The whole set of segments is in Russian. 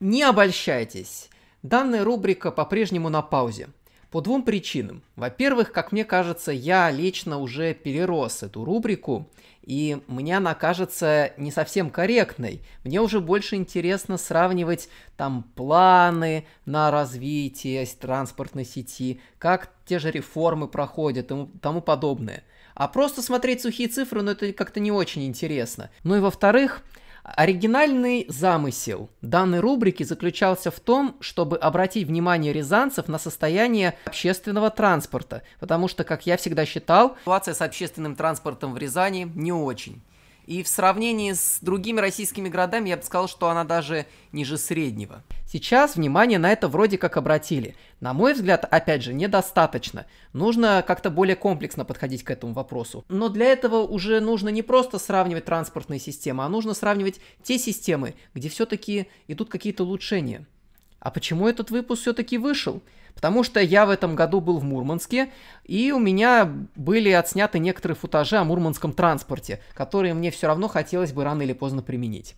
Не обольщайтесь. Данная рубрика по-прежнему на паузе. По двум причинам. Во-первых, как мне кажется, я лично уже перерос эту рубрику, и мне она кажется не совсем корректной. Мне уже больше интересно сравнивать там планы на развитие транспортной сети, как те же реформы проходят и тому подобное. А просто смотреть сухие цифры, ну это как-то не очень интересно. Ну и во-вторых, Оригинальный замысел данной рубрики заключался в том, чтобы обратить внимание рязанцев на состояние общественного транспорта, потому что, как я всегда считал, ситуация с общественным транспортом в Рязани не очень. И в сравнении с другими российскими городами я бы сказал, что она даже ниже среднего. Сейчас внимание на это вроде как обратили. На мой взгляд, опять же, недостаточно. Нужно как-то более комплексно подходить к этому вопросу. Но для этого уже нужно не просто сравнивать транспортные системы, а нужно сравнивать те системы, где все-таки идут какие-то улучшения. А почему этот выпуск все-таки вышел? Потому что я в этом году был в Мурманске, и у меня были отсняты некоторые футажи о мурманском транспорте, которые мне все равно хотелось бы рано или поздно применить.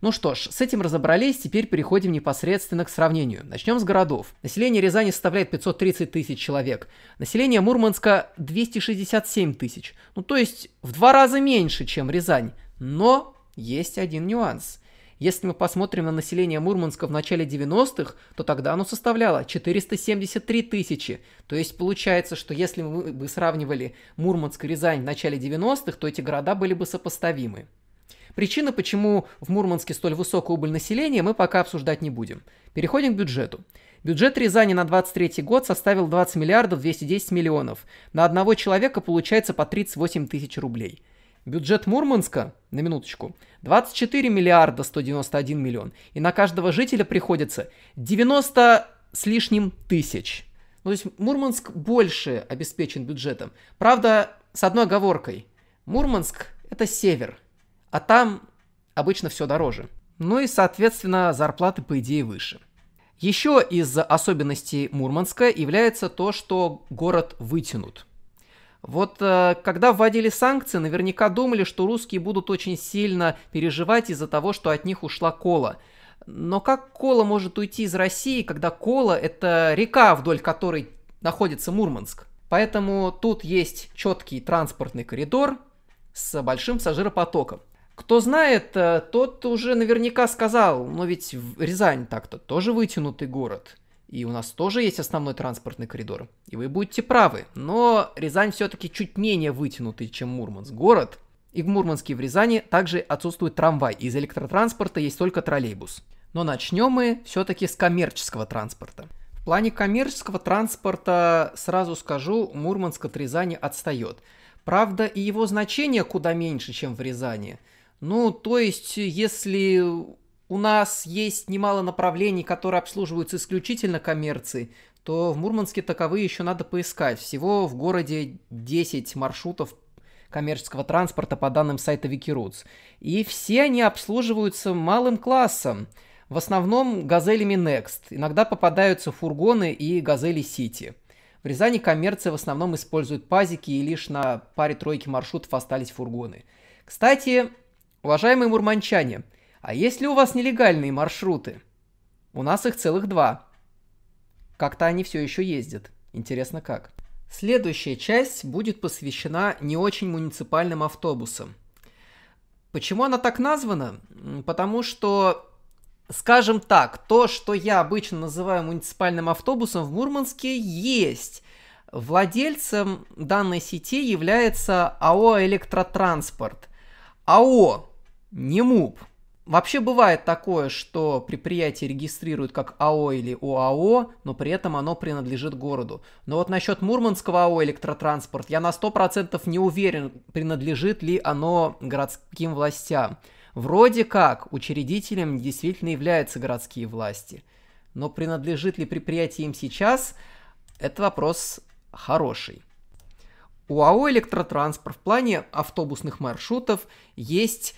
Ну что ж, с этим разобрались, теперь переходим непосредственно к сравнению. Начнем с городов. Население Рязани составляет 530 тысяч человек. Население Мурманска 267 тысяч. Ну то есть в два раза меньше, чем Рязань. Но есть один нюанс. Если мы посмотрим на население Мурманска в начале 90-х, то тогда оно составляло 473 тысячи. То есть получается, что если мы бы сравнивали Мурманск и Рязань в начале 90-х, то эти города были бы сопоставимы. Причины, почему в Мурманске столь высокая убыль населения, мы пока обсуждать не будем. Переходим к бюджету. Бюджет Рязани на 23 год составил 20 миллиардов 210 миллионов. На одного человека получается по 38 тысяч рублей. Бюджет Мурманска, на минуточку, 24 миллиарда 191 миллион. И на каждого жителя приходится 90 с лишним тысяч. Ну, то есть Мурманск больше обеспечен бюджетом. Правда, с одной оговоркой. Мурманск – это север, а там обычно все дороже. Ну и, соответственно, зарплаты, по идее, выше. Еще из особенностей Мурманска является то, что город вытянут – вот э, когда вводили санкции, наверняка думали, что русские будут очень сильно переживать из-за того, что от них ушла кола. Но как кола может уйти из России, когда кола – это река, вдоль которой находится Мурманск? Поэтому тут есть четкий транспортный коридор с большим пассажиропотоком. Кто знает, э, тот уже наверняка сказал, но ведь Рязань так-то тоже вытянутый город – и у нас тоже есть основной транспортный коридор. И вы будете правы. Но Рязань все-таки чуть менее вытянутый, чем Мурманск. Город. И в Мурманске в Рязани также отсутствует трамвай. Из электротранспорта есть только троллейбус. Но начнем мы все-таки с коммерческого транспорта. В плане коммерческого транспорта, сразу скажу, Мурманск от Рязани отстает. Правда, и его значение куда меньше, чем в Рязани. Ну, то есть, если у нас есть немало направлений, которые обслуживаются исключительно коммерцией, то в Мурманске таковые еще надо поискать. Всего в городе 10 маршрутов коммерческого транспорта по данным сайта Wikiroutes. И все они обслуживаются малым классом. В основном газелями Next. Иногда попадаются фургоны и газели City. В Рязани коммерция в основном использует пазики, и лишь на паре-тройки маршрутов остались фургоны. Кстати, уважаемые мурманчане – а есть ли у вас нелегальные маршруты? У нас их целых два. Как-то они все еще ездят. Интересно как. Следующая часть будет посвящена не очень муниципальным автобусам. Почему она так названа? Потому что, скажем так, то, что я обычно называю муниципальным автобусом в Мурманске, есть. Владельцем данной сети является АО «Электротранспорт». АО, не МУП – Вообще бывает такое, что предприятие регистрируют как АО или ОАО, но при этом оно принадлежит городу. Но вот насчет Мурманского АО «Электротранспорт» я на 100% не уверен, принадлежит ли оно городским властям. Вроде как учредителем действительно являются городские власти. Но принадлежит ли предприятие им сейчас, это вопрос хороший. У АО «Электротранспорт» в плане автобусных маршрутов есть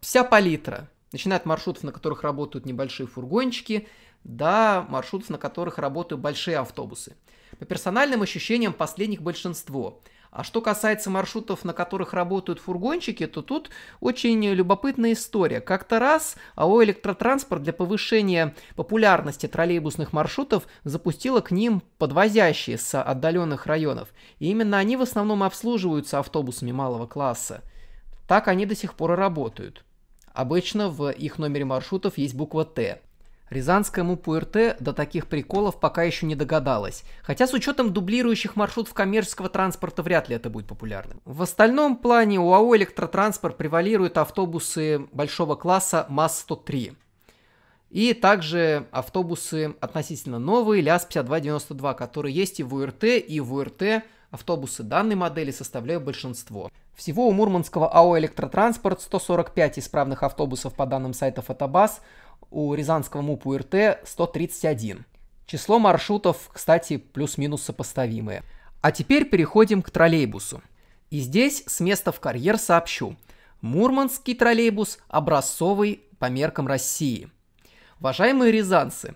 вся палитра. Начиная от маршрутов, на которых работают небольшие фургончики, до маршрутов, на которых работают большие автобусы. По персональным ощущениям последних большинство. А что касается маршрутов, на которых работают фургончики, то тут очень любопытная история. Как-то раз АО «Электротранспорт» для повышения популярности троллейбусных маршрутов запустила к ним подвозящие с отдаленных районов. И именно они в основном обслуживаются автобусами малого класса. Так они до сих пор и работают. Обычно в их номере маршрутов есть буква «Т». Рязанская МУП-РТ до таких приколов пока еще не догадалась. Хотя с учетом дублирующих маршрутов коммерческого транспорта вряд ли это будет популярным. В остальном плане у АО «Электротранспорт» превалируют автобусы большого класса МАЗ-103. И также автобусы относительно новые ЛЯЗ-5292, которые есть и в УРТ, и в УРТ автобусы данной модели составляют большинство. Всего у Мурманского АО «Электротранспорт» 145 исправных автобусов по данным сайта «Фотобаз», у Рязанского МУП УРТ 131. Число маршрутов, кстати, плюс-минус сопоставимые. А теперь переходим к троллейбусу. И здесь с места в карьер сообщу. Мурманский троллейбус образцовый по меркам России. Уважаемые рязанцы,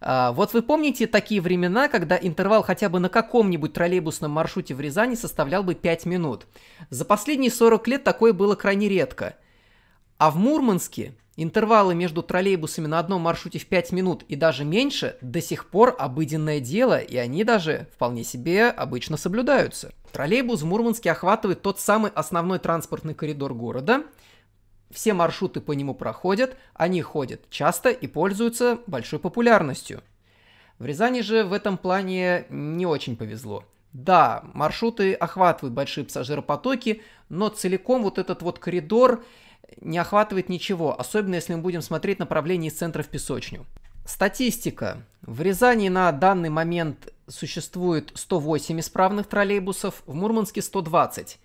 а, вот вы помните такие времена, когда интервал хотя бы на каком-нибудь троллейбусном маршруте в Рязани составлял бы 5 минут. За последние 40 лет такое было крайне редко. А в Мурманске Интервалы между троллейбусами на одном маршруте в 5 минут и даже меньше до сих пор обыденное дело, и они даже вполне себе обычно соблюдаются. Троллейбус в Мурманске охватывает тот самый основной транспортный коридор города. Все маршруты по нему проходят, они ходят часто и пользуются большой популярностью. В Рязани же в этом плане не очень повезло. Да, маршруты охватывают большие пассажиропотоки, но целиком вот этот вот коридор не охватывает ничего, особенно если мы будем смотреть направление из центра в песочню. Статистика. В Рязани на данный момент существует 108 исправных троллейбусов, в Мурманске 120.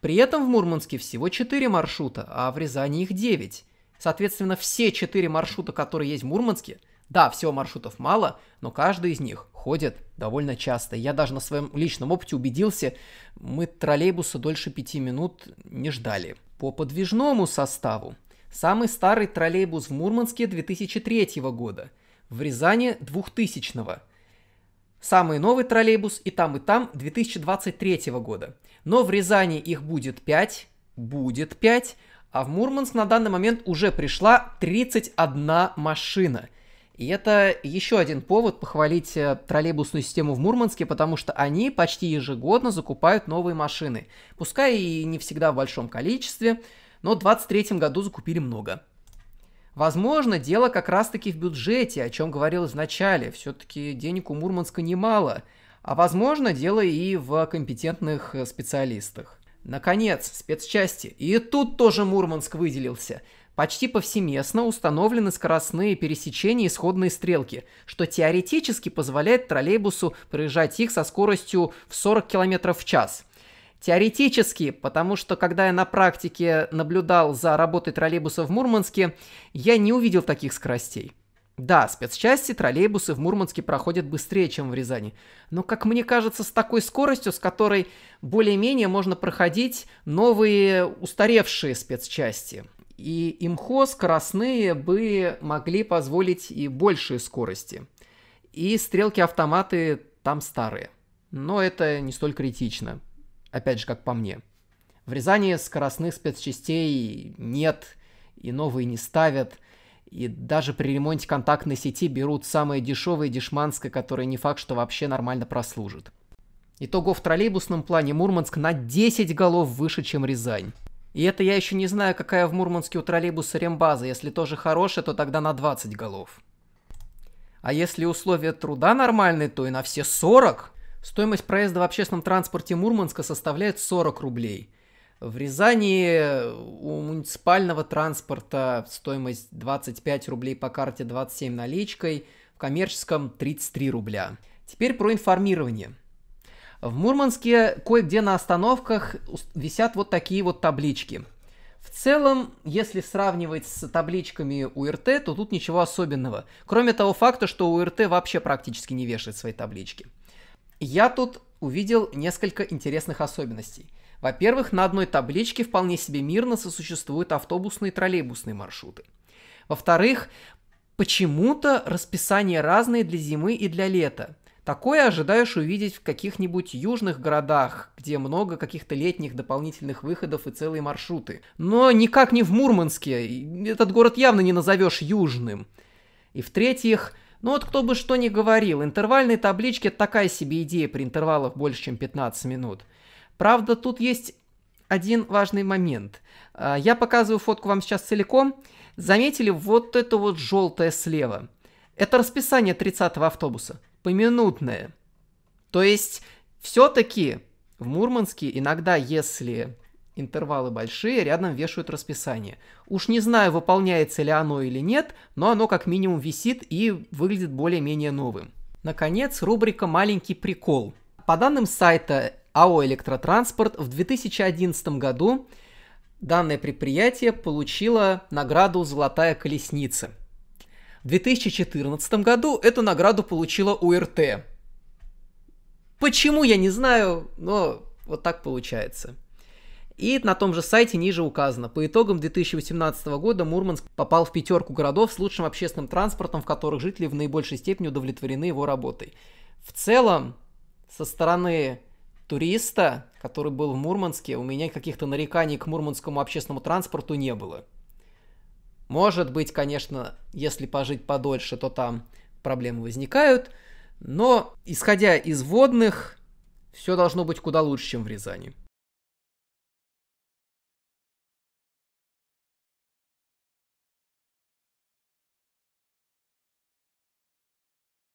При этом в Мурманске всего 4 маршрута, а в Рязани их 9. Соответственно, все 4 маршрута, которые есть в Мурманске, да, всего маршрутов мало, но каждый из них ходит довольно часто. Я даже на своем личном опыте убедился, мы троллейбуса дольше 5 минут не ждали. По подвижному составу самый старый троллейбус в Мурманске 2003 года, в Рязани 2000 -го. Самый новый троллейбус и там, и там 2023 года. Но в Рязани их будет 5, будет 5, а в Мурманск на данный момент уже пришла 31 машина – и это еще один повод похвалить э, троллейбусную систему в Мурманске, потому что они почти ежегодно закупают новые машины. Пускай и не всегда в большом количестве, но в 2023 году закупили много. Возможно, дело как раз-таки в бюджете, о чем говорил изначально. Все-таки денег у Мурманска немало. А возможно, дело и в компетентных э, специалистах. Наконец, спецчасти. И тут тоже Мурманск выделился – Почти повсеместно установлены скоростные пересечения и исходные стрелки, что теоретически позволяет троллейбусу проезжать их со скоростью в 40 км в час. Теоретически, потому что когда я на практике наблюдал за работой троллейбуса в Мурманске, я не увидел таких скоростей. Да, спецчасти троллейбусы в Мурманске проходят быстрее, чем в Рязани. Но, как мне кажется, с такой скоростью, с которой более-менее можно проходить новые устаревшие спецчасти – и имхо скоростные бы могли позволить и большие скорости. И стрелки-автоматы там старые. Но это не столь критично. Опять же, как по мне. В Рязани скоростных спецчастей нет, и новые не ставят. И даже при ремонте контактной сети берут самое дешевое дешманское, которое не факт, что вообще нормально прослужит. Итого в троллейбусном плане Мурманск на 10 голов выше, чем Рязань. И это я еще не знаю, какая в Мурманске у троллейбуса рембаза. Если тоже хорошая, то тогда на 20 голов. А если условия труда нормальные, то и на все 40. Стоимость проезда в общественном транспорте Мурманска составляет 40 рублей. В Рязани у муниципального транспорта стоимость 25 рублей по карте, 27 наличкой, в коммерческом 33 рубля. Теперь про информирование. В Мурманске кое-где на остановках висят вот такие вот таблички. В целом, если сравнивать с табличками УРТ, то тут ничего особенного. Кроме того факта, что УРТ вообще практически не вешает свои таблички. Я тут увидел несколько интересных особенностей. Во-первых, на одной табличке вполне себе мирно сосуществуют автобусные и троллейбусные маршруты. Во-вторых, почему-то расписания разные для зимы и для лета. Такое ожидаешь увидеть в каких-нибудь южных городах, где много каких-то летних дополнительных выходов и целые маршруты. Но никак не в Мурманске. Этот город явно не назовешь южным. И в-третьих, ну вот кто бы что ни говорил, интервальные таблички – такая себе идея при интервалах больше, чем 15 минут. Правда, тут есть один важный момент. А, я показываю фотку вам сейчас целиком. Заметили вот это вот желтое слева? Это расписание 30-го автобуса. Поминутное. То есть, все-таки в Мурманске иногда, если интервалы большие, рядом вешают расписание. Уж не знаю, выполняется ли оно или нет, но оно как минимум висит и выглядит более-менее новым. Наконец, рубрика «Маленький прикол». По данным сайта АО «Электротранспорт» в 2011 году данное предприятие получило награду «Золотая колесница». В 2014 году эту награду получила УРТ. Почему, я не знаю, но вот так получается. И на том же сайте ниже указано, по итогам 2018 года Мурманск попал в пятерку городов с лучшим общественным транспортом, в которых жители в наибольшей степени удовлетворены его работой. В целом, со стороны туриста, который был в Мурманске, у меня каких-то нареканий к мурманскому общественному транспорту не было. Может быть, конечно, если пожить подольше, то там проблемы возникают, но исходя из водных, все должно быть куда лучше, чем в Рязани.